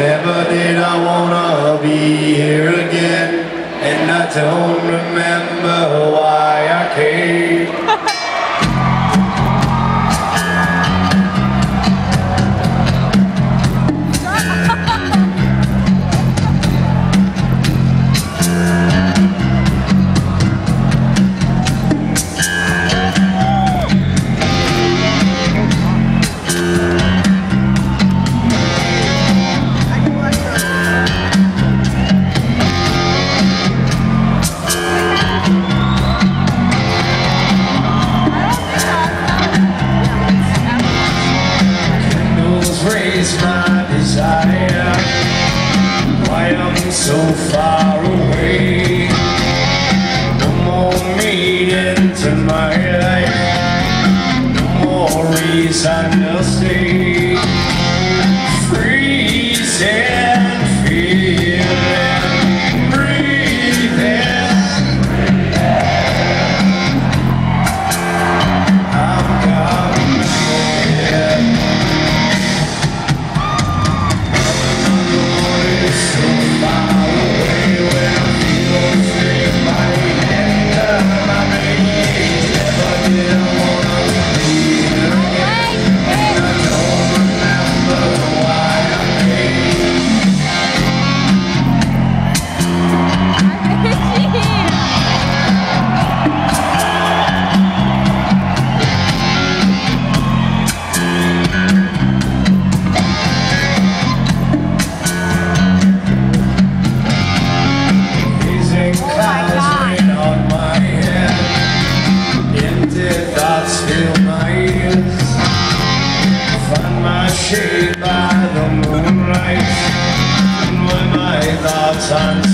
Never did I wanna be here again. And I don't remember why I came. Candles raise my desire Why I'm so far away? No more meaning to my life. No more reason to stay captured by the moonlight. When my thoughts are.